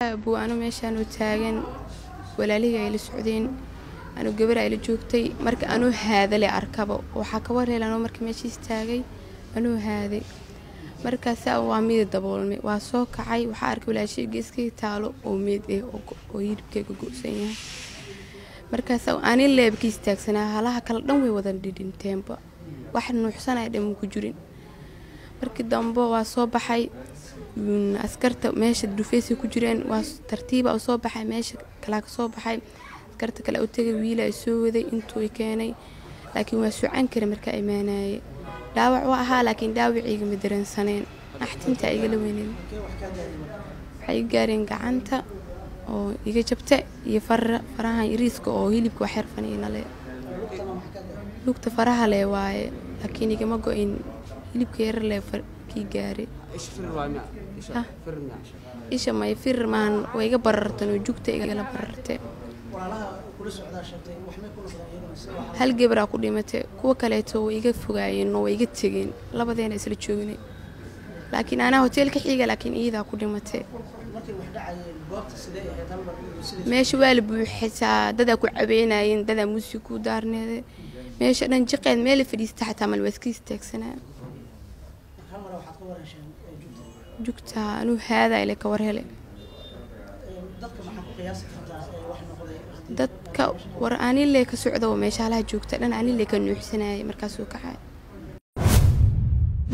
buu anu meeshaan u taagan walaalihii ay la socdeen anu gabar ay la joogtay marka anuu haadale arkaba waxaa ka warheel anuu marka meeshiis taagay anuu haaday markaasa waa mid daboolmay waa soo kacay. Waxaa arkay walaashii geeskay taalo oo meed eh oo hilibkeyga go-san yahay. Markaas anin leebka istaagsanaa halaha kale dhan way wada dhidhinteenba wax nuuxsanaya dhan ku jirin markii dambe waa soo baxay askarta meesha dhufeysay ku jireen waa tartiiba u soo baxay meesha kalaa ka soo baxay. Askarta kale u tegay wiila ay soo waday intuu i keenay. Laakiin waa sucan kara markaa imaanayay dhaawac waa ahaa laakiin dhaawaciyga ma dareensaneen. Naxtinta igala weyneed waxay i gaareen gacanta oo iga jabta iyo farahan iriiska oo hilibka wax yarfaniinale lugta faraha le waaye laakiin igama go-in hilibka yar le kii gaare. Isha may firir maahan waa iga barartan oo jugta igala bararte hal gabaraa ku dhimatay kuwa kaleeto way iga fogaayeen oo way iga tegeen. Labadeena isla joognay. Laakiin anaa hoteelka xiga laakiin iyadaa ku dhimatay. Meesha waa la buuxisaa dadaa ku cabeynayeen dadaa muusig ku daarneeda meesha dhan jiqeed meel la fadhiista xataa mal waa iska istaagsanaa jugta? Anuu haadaa ile ka war hele dadka war anile ka socda meeshaalaha joogta dhan anile ka nuuxsanayay markaasuu kacay